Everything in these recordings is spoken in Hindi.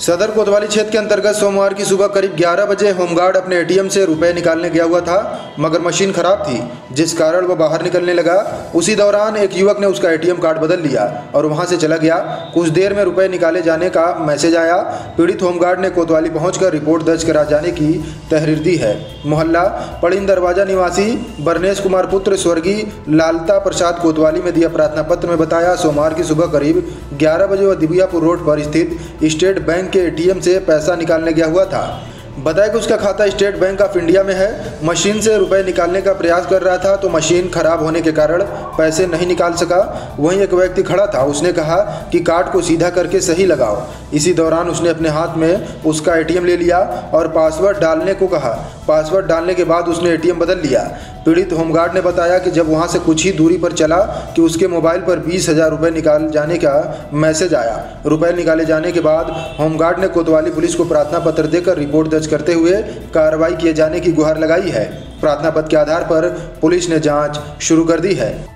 सदर कोतवाली क्षेत्र के अंतर्गत सोमवार की सुबह करीब 11 बजे होमगार्ड अपने एटीएम से रुपए निकालने गया हुआ था, मगर मशीन खराब थी, जिस कारण वह बाहर निकलने लगा। उसी दौरान एक युवक ने उसका एटीएम कार्ड बदल लिया और वहाँ से चला गया। कुछ देर में रुपए निकाले जाने का मैसेज आया। पीड़ित होमगार्ड ने कोतवाली पहुंचकर रिपोर्ट दर्ज करा जाने की तहरीर दी है। मोहल्ला पड़िन दरवाज़ा निवासी बरनेश कुमार पुत्र स्वर्गीय लालता प्रसाद कोतवाली में दिया प्रार्थना पत्र में बताया, सोमवार की सुबह करीब 11 बजे वह दिबियापुर रोड पर स्थित स्टेट बैंक बैंक के एटीएम से पैसा निकालने गया हुआ था। बताया कि उसका खाता स्टेट बैंक ऑफ़ इंडिया में है। मशीन से रुपए निकालने का प्रयास कर रहा था तो मशीन खराब होने के कारण पैसे नहीं निकाल सका। वहीं एक व्यक्ति खड़ा था। उसने कहा कि कार्ड को सीधा करके सही लगाओ। इसी दौरान उसने अपने हाथ में उसका एटीएम ले लिया और पासवर्ड डालने को कहा। पासवर्ड डालने के बाद उसने एटीएम बदल लिया। पीड़ित होमगार्ड ने बताया कि जब वहाँ से कुछ ही दूरी पर चला कि उसके मोबाइल पर बीस हज़ार रुपये निकाल जाने का मैसेज आया। रुपए निकाले जाने के बाद होमगार्ड ने कोतवाली पुलिस को प्रार्थना पत्र देकर रिपोर्ट दर्ज करते हुए कार्रवाई किए जाने की गुहार लगाई है। प्रार्थना पत्र के आधार पर पुलिस ने जाँच शुरू कर दी है।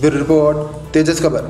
ब्यूरो रिपोर्ट तेजस खबर।